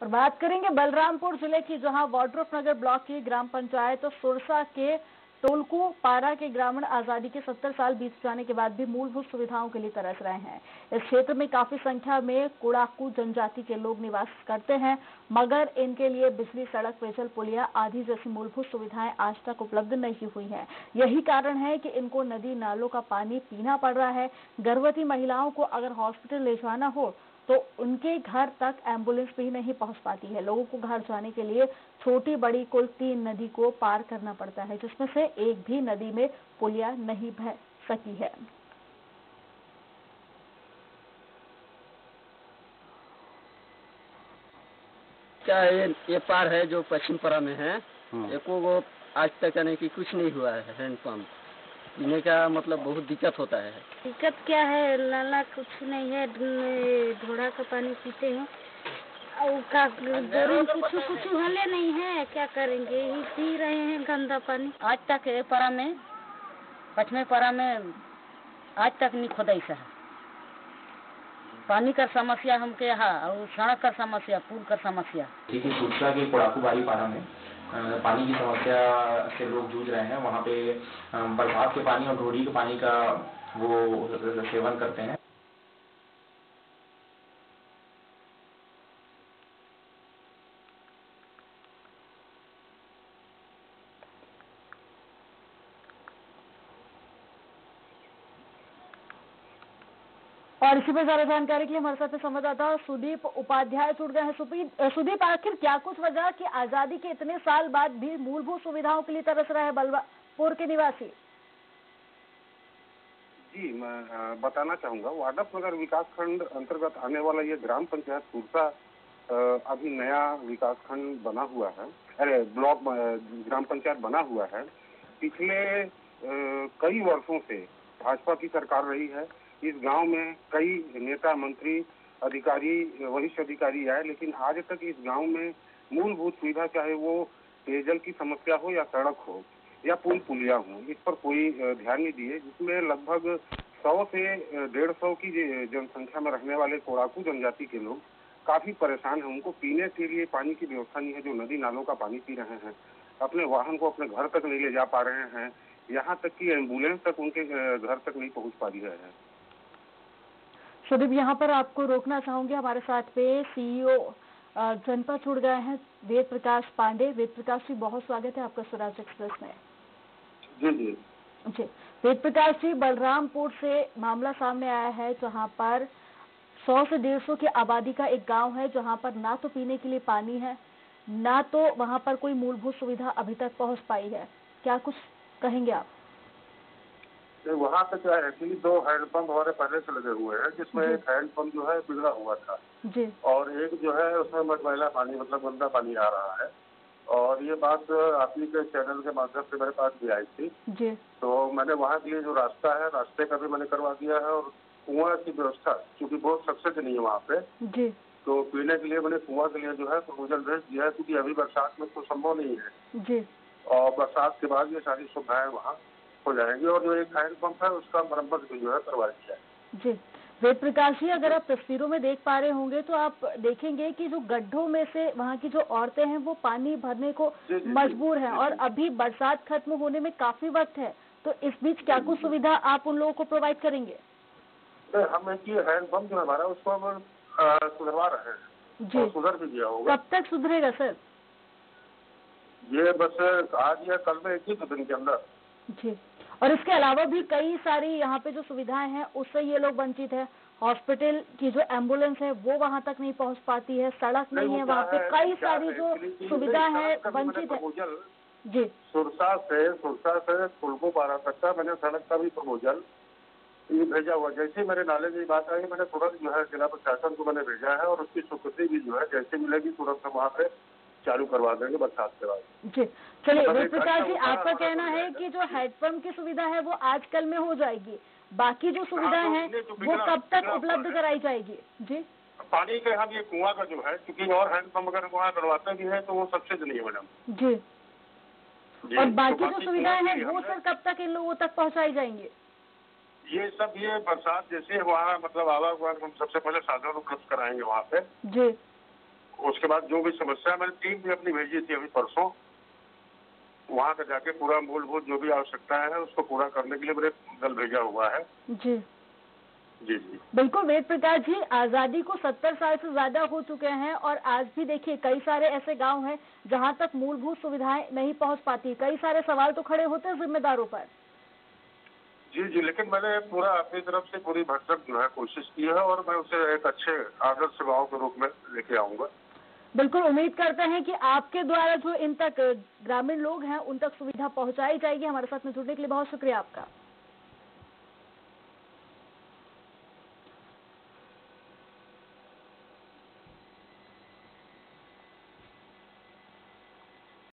और बात करेंगे बलरामपुर ज़िले की, जहाँ वाड्रफ नगर ब्लॉक की ग्राम पंचायत सुरसा के टोलकू पारा के ग्रामीण आज़ादी के 70 साल बीत जाने के बाद भी मूलभूत सुविधाओं के लिए तरस रहे हैं। इस क्षेत्र में काफ़ी संख्या में कुड़ाकू जनजाति के लोग निवास करते हैं, मगर इनके लिए बिजली, सड़क, पेयजल, पुलिया आदि जैसी मूलभूत सुविधाएँ आज तक उपलब्ध नहीं हुई हैं। यही कारण है कि इनको नदी, नालों का पानी पीना पड़ रहा है। गर्भवती महिलाओं को अगर हॉस्पिटल ले जाना हो तो उनके घर तक एंबुलेंस भी नहीं पहुँच पाती है। लोगों को घर जाने के लिए छोटी बड़ी कुल तीन नदी को पार करना पड़ता है जिसमें से एक भी नदी में पुलिया नहीं बह सकी है। क्या ये ये पार है जो पश्चिम परा में है। एको वो आज तक यानी कि कुछ नहीं हुआ है हैंडपम्प पीने का मतलब बहुत दिक्कत होता है। दिक्कत क्या है? नाला कुछ नहीं है घोड़ा का पानी पीते हैं। और कुछ कुछ हले नहीं है क्या करेंगे? यही पी रहे हैं गंदा पानी। आज तक ए परा में पचमे परा में आज तक नहीं खोदाई सा पानी का समस्या हमके यहाँ और सड़क का समस्या पुल का समस्या। ठीक है सूचना के कोड़ाकू बारी पारा में पानी की समस्या से लोग जूझ रहे हैं। वहाँ पे बरसात के पानी और ढोरी के पानी का वो सेवन करते हैं। और इसी पे ज़्यादा जानकारी के लिए हमारे साथ संवाददाता सुदीप उपाध्याय। जुड़ गए हैं सुदीप, आखिर क्या कुछ वजह कि आज़ादी के इतने साल बाद भी मूलभूत सुविधाओं के लिए तरस रहे हैं बलवापुर के निवासी? जी, मैं बताना चाहूँगा। वाडप नगर विकास खंड अंतर्गत आने वाला ये ग्राम पंचायत कुर्सा अभी नया विकास खंड बना हुआ है। अरे, ब्लॉक ग्राम पंचायत बना हुआ है। पिछले कई वर्षों से भाजपा की सरकार रही है। इस गाँव में कई नेता, मंत्री, अधिकारी, वरिष्ठ अधिकारी आए, लेकिन आज तक इस गाँव में मूलभूत सुविधा, चाहे वो पेयजल की समस्या हो या सड़क हो या पुल पुलिया हो, इस पर कोई ध्यान नहीं दिए, जिसमें लगभग सौ से डेढ़ सौ की जनसंख्या में रहने वाले कोड़ाकू जनजाति के लोग काफ़ी परेशान है। उनको पीने के लिए पानी की व्यवस्था नहीं है, जो नदी नालों का पानी पी रहे हैं। अपने वाहन को अपने घर तक नहीं ले जा पा रहे हैं। यहाँ तक कि एंबुलेंस तक उनके घर तक नहीं पहुँच पा रही है। सुदीप यहाँ पर आपको रोकना चाहूँगी। हमारे साथ पे सीईओ जनपद जुड़ गए हैं। वेद प्रकाश पांडे। वेद प्रकाश जी बहुत स्वागत है आपका स्वराज एक्सप्रेस में। जी जी। जी। वेद प्रकाश जी बलरामपुर से मामला सामने आया है जहाँ पर 100 से 150 की आबादी का एक गाँव है जहाँ पर ना तो पीने के लिए पानी है ना तो वहाँ पर कोई मूलभूत सुविधा अभी तक पहुँच पाई है। क्या कुछ कहेंगे आप? वहाँ पे क्या है एक्चुअली दो हैंडपम्प हमारे पहले से लगे हुए हैं जिसमें एक हैंडपम्प जो है बिगड़ा हुआ था। जी। और एक जो है उसमें मटमैला पानी मतलब गंदा पानी आ रहा है। और ये बात आप ही के चैनल के माध्यम से मेरे पास भी आई थी। जी। तो मैंने वहाँ के लिए जो रास्ता है रास्ते का भी मैंने करवा दिया है और कुआँ की व्यवस्था क्योंकि बहुत सक्सेस नहीं है वहाँ पे। जी। तो पीने के लिए मैंने कुआँ के लिए जो है प्रपोजल भेज दिया है क्योंकि अभी बरसात में तो संभव नहीं है। जी। और बरसात के बाद ये सारी सुविधाएँ वहाँ हो जाएँगी और जो एक हैंड पंप है उसका मरम्मत भी जो है करवा दिया है जी। वेद प्रकाश जी अगर आप तस्वीरों में देख पा रहे होंगे तो आप देखेंगे कि जो गड्ढों में से वहाँ की जो औरतें हैं वो पानी भरने को जी, जी, जी, मजबूर हैं और अभी बरसात खत्म होने में काफ़ी वक्त है। तो इस बीच क्या कुछ सुविधा आप उन लोगों को प्रोवाइड करेंगे? हम एक हैंडपम्प जो हमारा उसको हम सुधरवा रहे हैं। जी। सुधर भी गया होगा। कब तक सुधरेगा सर? ये बस आज या कल में एक ही दो दिन के अंदर। जी। और इसके अलावा भी कई सारी यहाँ पे जो सुविधाएँ हैं उससे ये लोग वंचित है। हॉस्पिटल की जो एंबुलेंस है वो वहाँ तक नहीं पहुँच पाती है सड़क नहीं है वहाँ पे। कई सारी जो सुविधा है वंचित है। जी। सुरसा से सुरसा से फुलको पारा तक का मैंने सड़क का भी प्रपोजल ये भेजा हुआ जैसे मेरे नाले की बात आई मैंने तुरंत जो है जिला प्रशासन को मैंने भेजा है और उसकी स्वीकृति भी जो है जैसे मिलेगी तुरंत हम वहाँ पे चालू करवा देंगे बरसात के बाद जी। चलिए वेद प्रकाश जी अच्छा आपका कहना तो है है। कि जो हैंडपम्प की सुविधा है वो आजकल में हो जाएगी। बाकी जो सुविधाएँ तो हैं वो कब तक उपलब्ध कराई जाएगी? जी। पानी के हम ये कुआँ का जो है क्योंकि और हैंडपम्प अगर वहाँ करवाते भी है तो वो सक्सेस नहीं है मैडम जी। जी, और तो बाकी जो सुविधाएँ कुआँ हैं वो सर कब तक इन लोगों तक पहुंचाई जाएँगी? ये सब ये बरसात जैसे वहाँ मतलब आवा हुआ हम सबसे पहले साधन उपलब्ध कराएँगे वहाँ पे। जी। उसके बाद जो भी समस्या है, मैंने टीम भी अपनी भेजी थी अभी परसों वहाँ का जाके पूरा मूलभूत जो भी आवश्यकता है उसको पूरा करने के लिए मेरे दल भेजा हुआ है। जी। जी जी। बिल्कुल वेद प्रकाश जी आज़ादी को सत्तर साल से ज़्यादा हो चुके हैं और आज भी देखिए कई सारे ऐसे गाँव हैं जहाँ तक मूलभूत सुविधाएँ नहीं पहुँच पाती कई सारे सवाल तो खड़े होते हैं जिम्मेदारों पर। जी जी लेकिन मैंने पूरा अपनी तरफ़ से पूरी भरसक जो है कोशिश की है और मैं उसे एक अच्छे आदर्श गाँव के रूप में लेके आऊँगा। बिल्कुल उम्मीद करते हैं कि आपके द्वारा जो इन तक ग्रामीण लोग हैं, उन तक सुविधा पहुंचाई जाएगी। हमारे साथ में जुड़ने के लिए बहुत शुक्रिया आपका।